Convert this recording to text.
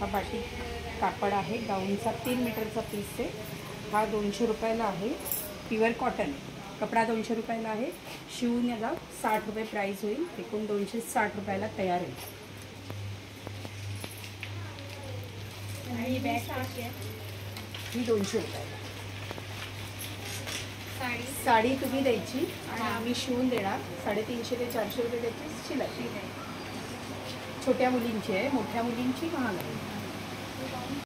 हा बाटिक कापड आहे. गाऊनचा तीन मीटरचा पीस आहे. हा दोनशे रुपयाला आहे. प्युअर कॉटन कपडा दोनशे रुपयाला आहे. शिवून याला साठ रुपये प्राईस होईल. एकूण दोनशे साठ रुपयाला तयार आहे. आणि बॅग ही दोनशे रुपयाला. साडी? साडी तुम्ही द्यायची. आणि आम्ही शिवून देणार. साडेतीनशे ते चारशे रुपये त्याची शिलाई. छोट्या मुलींची आहे मोठ्या मुलींची महाग आहे